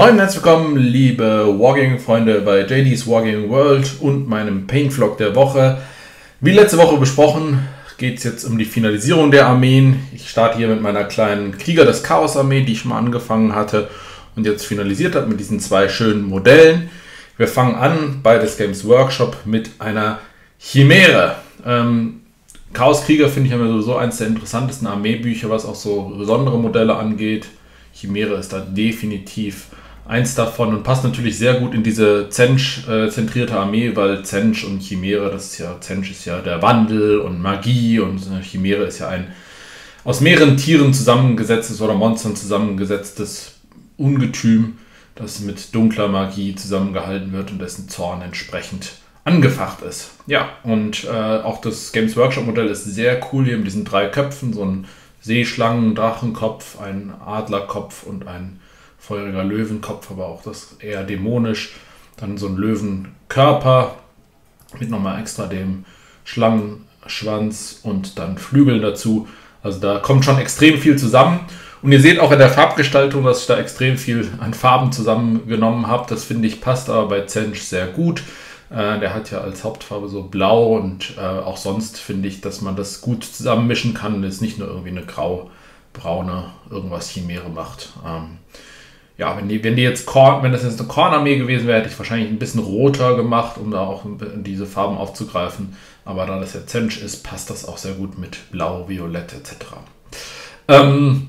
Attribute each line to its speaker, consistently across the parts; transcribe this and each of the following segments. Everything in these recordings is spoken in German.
Speaker 1: Moin herzlich willkommen, liebe Wargaming-Freunde bei JD's Wargaming World und meinem Paint-Vlog der Woche. Wie letzte Woche besprochen, geht es jetzt um die Finalisierung der Armeen. Ich starte hier mit meiner kleinen Krieger des Chaos-Armee, die ich mal angefangen hatte und jetzt finalisiert habe mit diesen zwei schönen Modellen. Wir fangen an bei des Games Workshop mit einer Chimäre. Ähm, Chaos Krieger finde ich immer sowieso eines der interessantesten Armeebücher, was auch so besondere Modelle angeht. Chimäre ist da definitiv eins davon und passt natürlich sehr gut in diese Zench-zentrierte Armee, weil Zench und Chimäre, das ist ja, Zench ist ja der Wandel und Magie und Chimäre ist ja ein aus mehreren Tieren zusammengesetztes oder Monstern zusammengesetztes Ungetüm, das mit dunkler Magie zusammengehalten wird und dessen Zorn entsprechend angefacht ist. Ja, und äh, auch das Games Workshop Modell ist sehr cool hier mit diesen drei Köpfen, so ein Seeschlangen, Drachenkopf, ein Adlerkopf und ein feuriger Löwenkopf, aber auch das eher dämonisch. Dann so ein Löwenkörper mit nochmal extra dem Schlangenschwanz und dann Flügeln dazu. Also da kommt schon extrem viel zusammen. Und ihr seht auch in der Farbgestaltung, dass ich da extrem viel an Farben zusammengenommen habe. Das finde ich passt aber bei Zench sehr gut. Äh, der hat ja als Hauptfarbe so blau und äh, auch sonst finde ich, dass man das gut zusammenmischen kann. Das ist nicht nur irgendwie eine grau-braune irgendwas Chimäre macht. Ähm, ja, wenn die, wenn die jetzt Korn, wenn das jetzt eine Kornarmee gewesen wäre, hätte ich wahrscheinlich ein bisschen roter gemacht, um da auch diese Farben aufzugreifen. Aber da das ja Zench ist, passt das auch sehr gut mit Blau, Violett etc. Ähm,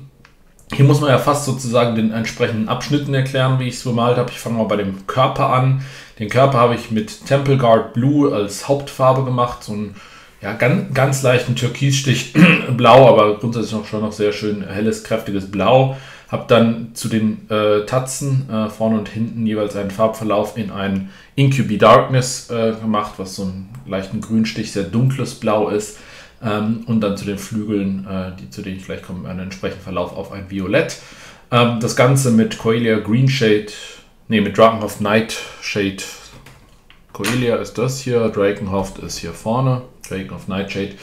Speaker 1: hier muss man ja fast sozusagen den entsprechenden Abschnitten erklären, wie ich es bemalt habe. Ich fange mal bei dem Körper an. Den Körper habe ich mit Temple Guard Blue als Hauptfarbe gemacht. So ein ja, ganz, ganz leichten Türkisstich blau, aber grundsätzlich noch schon noch sehr schön helles, kräftiges Blau. Habe dann zu den äh, Tatzen äh, vorne und hinten jeweils einen Farbverlauf in ein Incubi Darkness äh, gemacht, was so einen leichten Grünstich, sehr dunkles Blau ist. Ähm, und dann zu den Flügeln, äh, die, zu denen ich gleich komme, einen entsprechenden Verlauf auf ein Violett. Ähm, das Ganze mit Coelia Green Shade, ne, mit Drakenhoft Nightshade. Coelia ist das hier, Drakenhoft ist hier vorne, Drakenhoft Nightshade.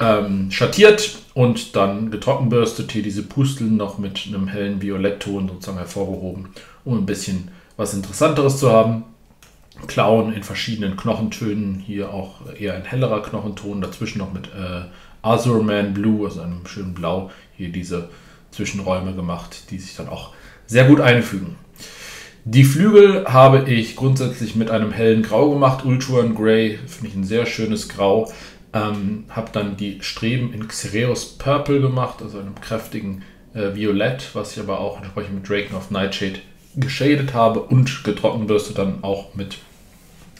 Speaker 1: Ähm, schattiert und dann getrockenbürstet, hier diese Pusteln noch mit einem hellen Violettton sozusagen hervorgehoben, um ein bisschen was Interessanteres zu haben. Klauen in verschiedenen Knochentönen, hier auch eher ein hellerer Knochenton, dazwischen noch mit äh, Azurman Blue, also einem schönen Blau, hier diese Zwischenräume gemacht, die sich dann auch sehr gut einfügen. Die Flügel habe ich grundsätzlich mit einem hellen Grau gemacht, Ultron Grey, finde ich ein sehr schönes Grau. Ähm, habe dann die Streben in Xereus Purple gemacht, also einem kräftigen äh, Violett, was ich aber auch entsprechend mit Draken of Nightshade geschadet habe und getrockenbürstet dann auch mit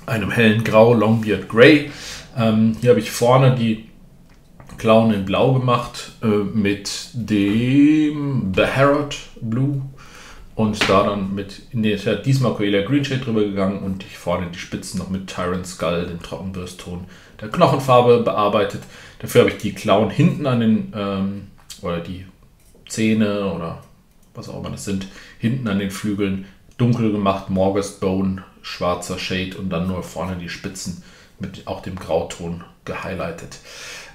Speaker 1: einem hellen Grau, Longbeard Grey. Ähm, hier habe ich vorne die Klauen in Blau gemacht äh, mit dem The Harrod Blue und da dann mit, nee, ich habe diesmal Coelia Green Shade drüber gegangen und ich vorne die Spitzen noch mit Tyrant Skull, dem Trockenbürstton der Knochenfarbe bearbeitet. Dafür habe ich die Klauen hinten an den, ähm, oder die Zähne oder was auch immer das sind, hinten an den Flügeln dunkel gemacht, Morgus Bone, schwarzer Shade und dann nur vorne die Spitzen mit auch dem Grauton gehighlightet.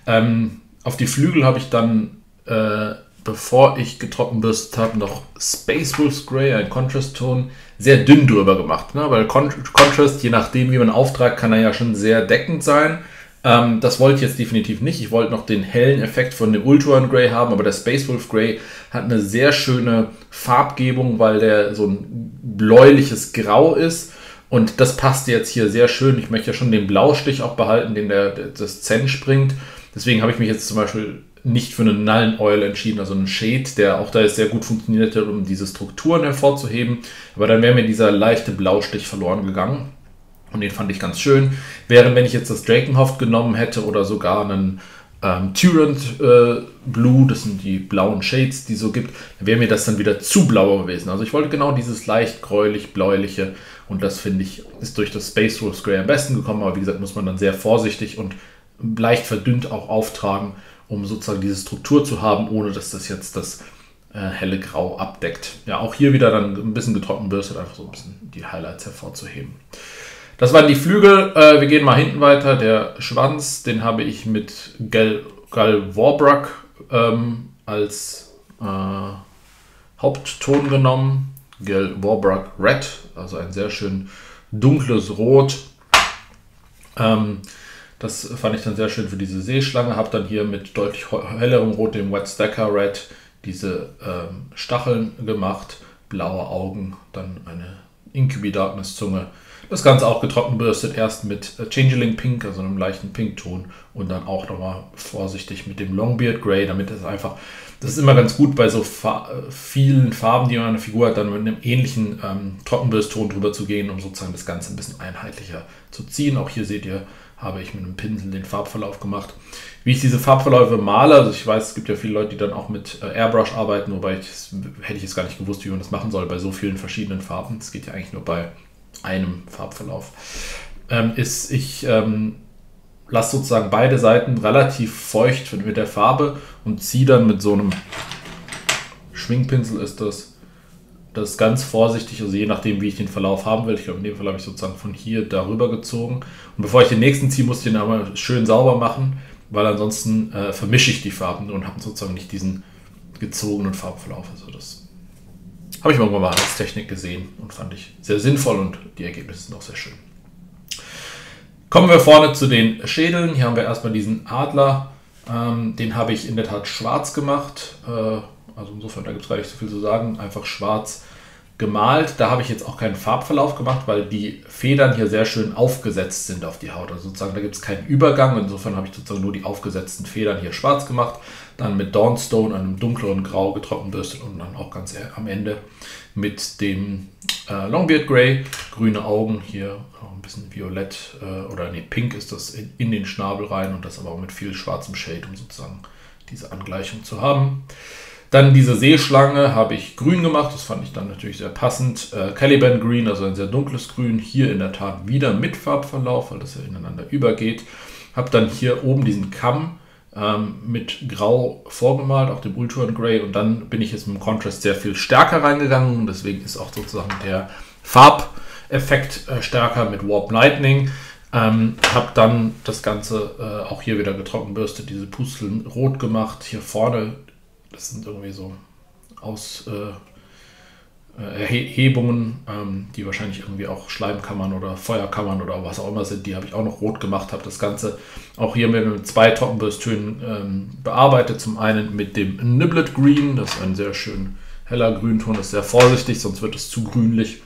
Speaker 1: Ähm, auf die Flügel habe ich dann, äh, bevor ich getrockenbürstet habe, noch Space Wolf's Grey, ein Contrast-Ton, sehr dünn drüber gemacht. Ne? Weil Con Contrast, je nachdem, wie man auftragt, kann er ja schon sehr deckend sein. Ähm, das wollte ich jetzt definitiv nicht. Ich wollte noch den hellen Effekt von dem Ultron Grey haben, aber der Space Wolf Grey hat eine sehr schöne Farbgebung, weil der so ein bläuliches Grau ist. Und das passt jetzt hier sehr schön. Ich möchte ja schon den Blaustich auch behalten, den der, das Zen springt. Deswegen habe ich mich jetzt zum Beispiel nicht für einen Nullen Oil entschieden, also einen Shade, der auch da sehr gut funktioniert hat, um diese Strukturen hervorzuheben. Aber dann wäre mir dieser leichte Blaustich verloren gegangen. Und den fand ich ganz schön. Während wenn ich jetzt das Drakenhoft genommen hätte oder sogar einen ähm, Tyrant äh, Blue, das sind die blauen Shades, die so gibt, wäre mir das dann wieder zu blau gewesen. Also ich wollte genau dieses leicht gräulich-bläuliche und das finde ich ist durch das Space Wolf Grey am besten gekommen, aber wie gesagt muss man dann sehr vorsichtig und leicht verdünnt auch auftragen, um sozusagen diese Struktur zu haben, ohne dass das jetzt das äh, helle Grau abdeckt. Ja, auch hier wieder dann ein bisschen getrocknet bürstet, einfach so ein bisschen die Highlights hervorzuheben. Das waren die Flügel. Äh, wir gehen mal hinten weiter. Der Schwanz, den habe ich mit Gal, Gal Warbrack ähm, als äh, Hauptton genommen. Gel Warbrug Red, also ein sehr schön dunkles Rot. Ähm, das fand ich dann sehr schön für diese Seeschlange. Habe dann hier mit deutlich hellerem Rot, dem Wet Stacker Red, diese ähm, Stacheln gemacht. Blaue Augen, dann eine Incubi Darkness Zunge. Das Ganze auch getrocknet bürstet, erst mit äh, Changeling Pink, also einem leichten Pinkton und dann auch nochmal vorsichtig mit dem Longbeard Grey, damit es einfach, das ist immer ganz gut bei so fa vielen Farben, die man an der Figur hat, dann mit einem ähnlichen ähm, Trockenbürstton drüber zu gehen, um sozusagen das Ganze ein bisschen einheitlicher zu ziehen. Auch hier seht ihr, habe ich mit einem Pinsel den Farbverlauf gemacht. Wie ich diese Farbverläufe male, also ich weiß, es gibt ja viele Leute, die dann auch mit äh, Airbrush arbeiten, wobei ich, hätte ich jetzt gar nicht gewusst, wie man das machen soll bei so vielen verschiedenen Farben. Das geht ja eigentlich nur bei einem Farbverlauf. Ähm, ist, ich ähm, lasse sozusagen beide Seiten relativ feucht mit der Farbe und ziehe dann mit so einem Schwingpinsel ist das das ganz vorsichtig, also je nachdem, wie ich den Verlauf haben will. Ich glaube, in dem Fall habe ich sozusagen von hier darüber gezogen. Und bevor ich den nächsten ziehe, muss ich den aber schön sauber machen, weil ansonsten äh, vermische ich die Farben und habe sozusagen nicht diesen gezogenen Farbverlauf. Also das habe ich irgendwann mal als Technik gesehen und fand ich sehr sinnvoll und die Ergebnisse sind auch sehr schön. Kommen wir vorne zu den Schädeln. Hier haben wir erstmal diesen Adler. Ähm, den habe ich in der Tat schwarz gemacht. Äh, also insofern, da gibt es gar nicht so viel zu sagen. Einfach schwarz gemalt. Da habe ich jetzt auch keinen Farbverlauf gemacht, weil die Federn hier sehr schön aufgesetzt sind auf die Haut. Also sozusagen, da gibt es keinen Übergang. Insofern habe ich sozusagen nur die aufgesetzten Federn hier schwarz gemacht. Dann mit Dawnstone, einem dunkleren Grau getrocknet bürstet und dann auch ganz am Ende mit dem äh, Longbeard Grey. Grüne Augen hier, auch ein bisschen violett äh, oder nee, pink ist das in, in den Schnabel rein und das aber auch mit viel schwarzem Shade, um sozusagen diese Angleichung zu haben. Dann diese Seeschlange habe ich grün gemacht, das fand ich dann natürlich sehr passend. Äh, Caliban Green, also ein sehr dunkles Grün, hier in der Tat wieder mit Farbverlauf, weil das ja ineinander übergeht. Habe dann hier oben diesen Kamm ähm, mit Grau vorgemalt, auch dem Ultron Grey. Und dann bin ich jetzt mit dem Contrast sehr viel stärker reingegangen. Deswegen ist auch sozusagen der Farbeffekt äh, stärker mit Warp Lightning. Ähm, habe dann das Ganze äh, auch hier wieder getrocknet bürstet, diese Pusteln rot gemacht. Hier vorne das sind irgendwie so aus äh, äh, Erhebungen, ähm, die wahrscheinlich irgendwie auch Schleimkammern oder Feuerkammern oder was auch immer sind. Die habe ich auch noch rot gemacht, habe das Ganze auch hier mit zwei Trockenbürstönen ähm, bearbeitet. Zum einen mit dem Niblet Green, das ist ein sehr schön heller Grünton, ist sehr vorsichtig, sonst wird es zu grünlich.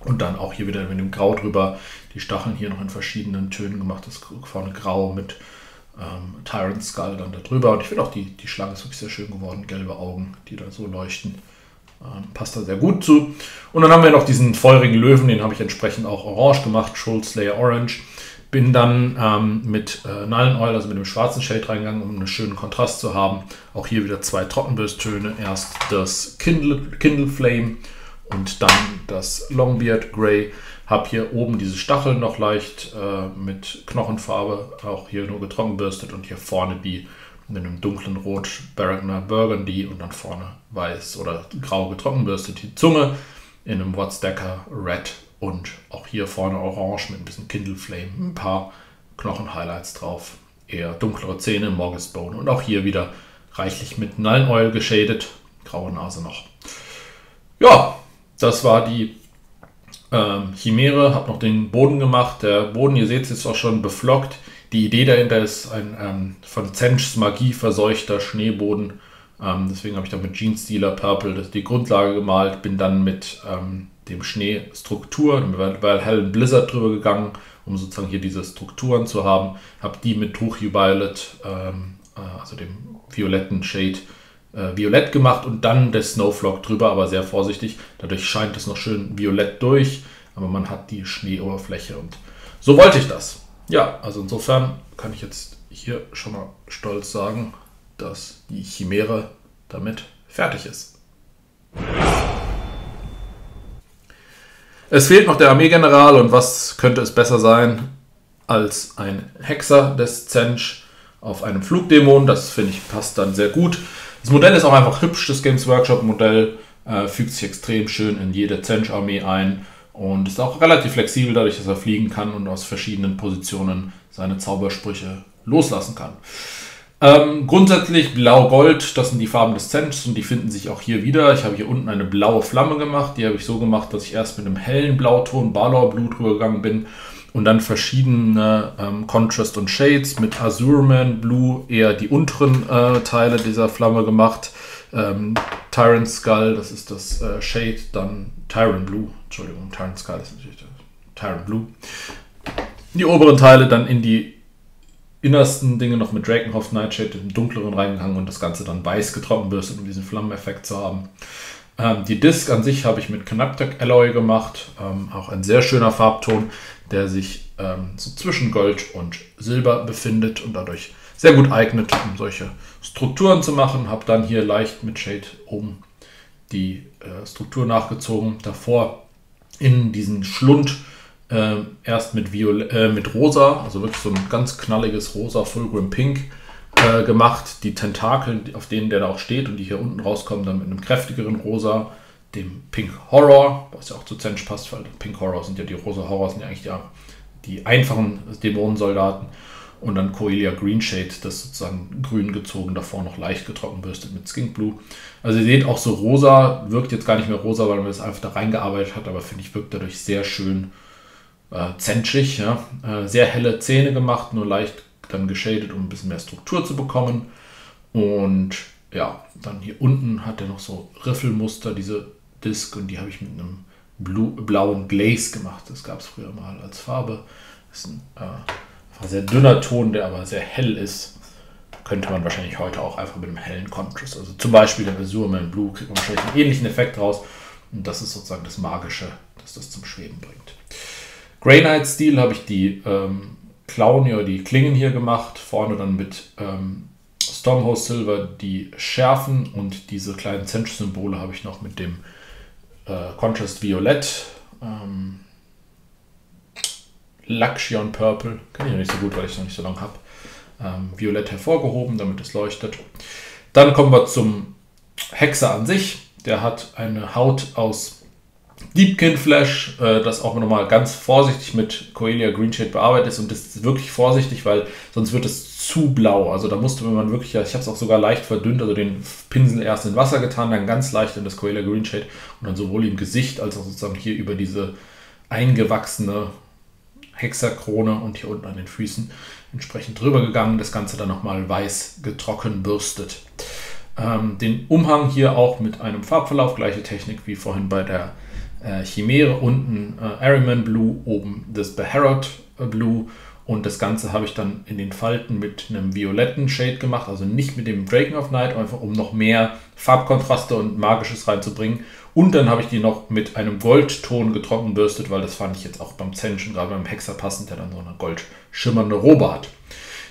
Speaker 1: Und dann auch hier wieder mit dem Grau drüber, die Stacheln hier noch in verschiedenen Tönen gemacht. Das vorne grau mit ähm, Tyrant Skull dann da drüber. Und ich finde auch die, die Schlange ist wirklich sehr schön geworden. Gelbe Augen, die da so leuchten. Ähm, passt da sehr gut zu. Und dann haben wir noch diesen feurigen Löwen, den habe ich entsprechend auch orange gemacht, Shoal Slayer Orange. Bin dann ähm, mit äh, Nullen Oil, also mit dem schwarzen Shade reingegangen, um einen schönen Kontrast zu haben. Auch hier wieder zwei Trockenbürstöne. Erst das Kindle, Kindle Flame und dann das Longbeard Grey. Habe hier oben diese Stacheln noch leicht äh, mit Knochenfarbe, auch hier nur getrocknet bürstet und hier vorne die mit einem dunklen Rot Baragner Burgundy und dann vorne weiß oder grau getrocknet bürstet die Zunge in einem Wattstacker Red und auch hier vorne orange mit ein bisschen Kindle Flame, ein paar Knochen-Highlights drauf, eher dunklere Zähne, Morgus Bone und auch hier wieder reichlich mit Nullen Oil geschadet, graue Nase noch. Ja, das war die ähm, Chimäre, habe noch den Boden gemacht. Der Boden, ihr seht es, ist auch schon beflockt. Die Idee dahinter ist ein ähm, von Zenchs Magie verseuchter Schneeboden. Ähm, deswegen habe ich da mit Jeans Stealer Purple die Grundlage gemalt. Bin dann mit ähm, dem Schnee Struktur, weil hellen Blizzard drüber gegangen, um sozusagen hier diese Strukturen zu haben. Habe die mit Tuchi Violet, ähm, äh, also dem violetten Shade, äh, violett gemacht und dann der Snowflock drüber, aber sehr vorsichtig. Dadurch scheint es noch schön violett durch, aber man hat die Schneeoberfläche und so wollte ich das. Ja, also insofern kann ich jetzt hier schon mal stolz sagen, dass die Chimäre damit fertig ist. Es fehlt noch der Armeegeneral und was könnte es besser sein als ein Hexer des Zench auf einem Flugdämon. Das finde ich passt dann sehr gut. Das Modell ist auch einfach hübsch, das Games Workshop Modell äh, fügt sich extrem schön in jede Zench-Armee ein und ist auch relativ flexibel, dadurch, dass er fliegen kann und aus verschiedenen Positionen seine Zaubersprüche loslassen kann. Ähm, grundsätzlich blau-gold, das sind die Farben des Zenchs und die finden sich auch hier wieder. Ich habe hier unten eine blaue Flamme gemacht. Die habe ich so gemacht, dass ich erst mit einem hellen Blauton, Balor Blut rübergegangen bin und dann verschiedene ähm, Contrast und Shades mit Azurman Blue eher die unteren äh, Teile dieser Flamme gemacht. Ähm, Tyrant Skull, das ist das äh, Shade, dann Tyrant Blue, Entschuldigung, Tyrant Skull ist natürlich Tyrant Blue. Die oberen Teile dann in die innersten Dinge noch mit Drakenhoff Nightshade im dunkleren reingegangen und das Ganze dann weiß getroffen bürstet, um diesen Flammeneffekt zu haben. Ähm, die Disc an sich habe ich mit Canaptec Alloy gemacht, ähm, auch ein sehr schöner Farbton der sich ähm, so zwischen Gold und Silber befindet und dadurch sehr gut eignet, um solche Strukturen zu machen. Habe dann hier leicht mit Shade oben die äh, Struktur nachgezogen. Davor in diesen Schlund äh, erst mit, Viol äh, mit Rosa, also wirklich so ein ganz knalliges Rosa Fulgrim Pink äh, gemacht. Die Tentakel, auf denen der da auch steht und die hier unten rauskommen, dann mit einem kräftigeren Rosa dem Pink Horror, was ja auch zu Zench passt, weil Pink Horror sind ja die rosa Horror, sind ja eigentlich die, die einfachen Dämonensoldaten. Und dann Coelia Green Shade, das sozusagen grün gezogen, davor noch leicht getrocknet bürstet mit Skink Blue. Also ihr seht auch so rosa, wirkt jetzt gar nicht mehr rosa, weil man das einfach da reingearbeitet hat, aber finde ich, wirkt dadurch sehr schön äh, zenschig. Ja? Äh, sehr helle Zähne gemacht, nur leicht dann geschadet, um ein bisschen mehr Struktur zu bekommen. Und ja, dann hier unten hat er noch so Riffelmuster, diese Disc und die habe ich mit einem Blue, blauen Glaze gemacht. Das gab es früher mal als Farbe. Das ist ein äh, sehr dünner Ton, der aber sehr hell ist. Könnte man wahrscheinlich heute auch einfach mit einem hellen Contrast. Also zum Beispiel der Azurman Blue kriegt man wahrscheinlich einen ähnlichen Effekt raus. Und das ist sozusagen das Magische, das das zum Schweben bringt. Grey Knight Stil habe ich die ähm, Klauen oder die Klingen hier gemacht. Vorne dann mit ähm, Stormhost Silver die Schärfen und diese kleinen Zench-Symbole habe ich noch mit dem äh, Contrast Violett, ähm, Luxion Purple, kann ich noch nicht so gut, weil ich es noch nicht so lange habe, ähm, Violett hervorgehoben, damit es leuchtet. Dann kommen wir zum Hexer an sich. Der hat eine Haut aus Deepkin Flash, äh, das auch nochmal ganz vorsichtig mit Coelia Greenshade bearbeitet ist und das ist wirklich vorsichtig, weil sonst wird es zu blau. Also da musste man wirklich, ich habe es auch sogar leicht verdünnt, also den Pinsel erst in Wasser getan, dann ganz leicht in das Coela Green Shade und dann sowohl im Gesicht als auch sozusagen hier über diese eingewachsene Hexerkrone und hier unten an den Füßen entsprechend drüber gegangen. Das Ganze dann nochmal weiß getrocken bürstet. Ähm, den Umhang hier auch mit einem Farbverlauf, gleiche Technik wie vorhin bei der äh, Chimäre. Unten äh, Ariman Blue, oben das Beharrod Blue und das Ganze habe ich dann in den Falten mit einem violetten Shade gemacht, also nicht mit dem Draken of Night, einfach um noch mehr Farbkontraste und Magisches reinzubringen. Und dann habe ich die noch mit einem Goldton getrocken bürstet, weil das fand ich jetzt auch beim Zension, gerade beim Hexer passend, der dann so eine goldschimmernde Robe hat.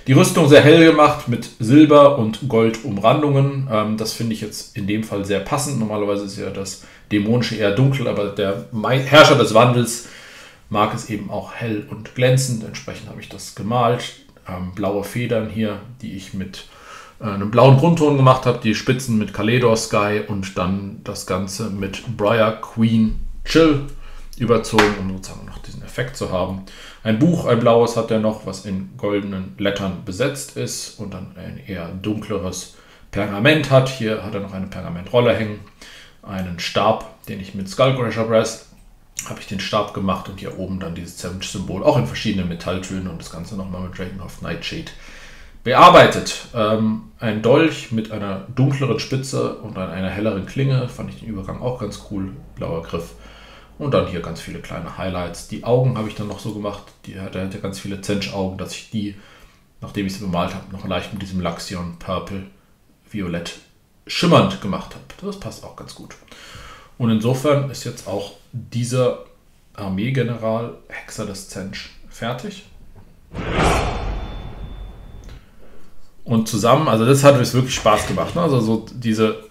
Speaker 1: Die Rüstung sehr hell gemacht mit Silber und Goldumrandungen. Ähm, das finde ich jetzt in dem Fall sehr passend. Normalerweise ist ja das Dämonische eher dunkel, aber der Herrscher des Wandels mag es eben auch hell und glänzend. Entsprechend habe ich das gemalt. Ähm, blaue Federn hier, die ich mit äh, einem blauen Grundton gemacht habe. Die Spitzen mit Kaledor Sky und dann das Ganze mit Briar Queen Chill überzogen, um sozusagen noch diesen Effekt zu haben. Ein Buch, ein blaues hat er noch, was in goldenen Lettern besetzt ist und dann ein eher dunkleres Pergament hat. Hier hat er noch eine Pergamentrolle hängen, einen Stab, den ich mit Skullcrusher Brass habe ich den Stab gemacht und hier oben dann dieses Symbol, auch in verschiedenen Metalltönen und das Ganze nochmal mit Drakenhof Nightshade bearbeitet. Ähm, ein Dolch mit einer dunkleren Spitze und einer helleren Klinge, fand ich den Übergang auch ganz cool, blauer Griff. Und dann hier ganz viele kleine Highlights. Die Augen habe ich dann noch so gemacht, die hat ja ganz viele Zench-Augen, dass ich die, nachdem ich sie bemalt habe, noch leicht mit diesem Laxion Purple Violett schimmernd gemacht habe. Das passt auch ganz gut. Und insofern ist jetzt auch dieser Armeegeneral Hexer des Zench fertig. Und zusammen, also das hat uns wirklich Spaß gemacht. Ne? Also so diese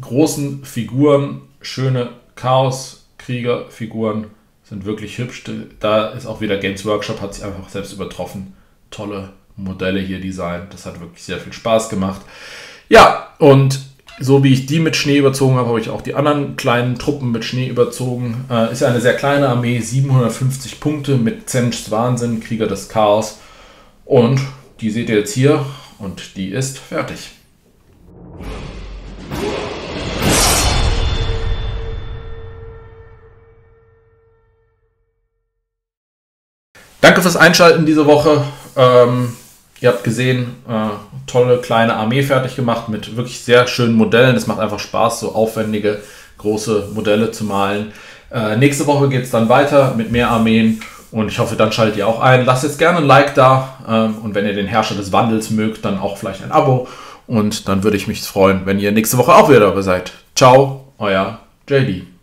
Speaker 1: großen Figuren, schöne Chaos-Krieger-Figuren sind wirklich hübsch. Da ist auch wieder Games Workshop, hat sich einfach selbst übertroffen. Tolle Modelle hier designt. Das hat wirklich sehr viel Spaß gemacht. Ja, und so wie ich die mit Schnee überzogen habe, habe ich auch die anderen kleinen Truppen mit Schnee überzogen. Äh, ist ja eine sehr kleine Armee, 750 Punkte mit Zenchs Wahnsinn, Krieger des Chaos. Und die seht ihr jetzt hier. Und die ist fertig. Danke fürs Einschalten diese Woche. Ähm, ihr habt gesehen, äh, tolle kleine Armee fertig gemacht mit wirklich sehr schönen Modellen. Es macht einfach Spaß, so aufwendige, große Modelle zu malen. Äh, nächste Woche geht es dann weiter mit mehr Armeen und ich hoffe, dann schaltet ihr auch ein. Lasst jetzt gerne ein Like da ähm, und wenn ihr den Herrscher des Wandels mögt, dann auch vielleicht ein Abo. Und dann würde ich mich freuen, wenn ihr nächste Woche auch wieder dabei seid. Ciao, euer JD.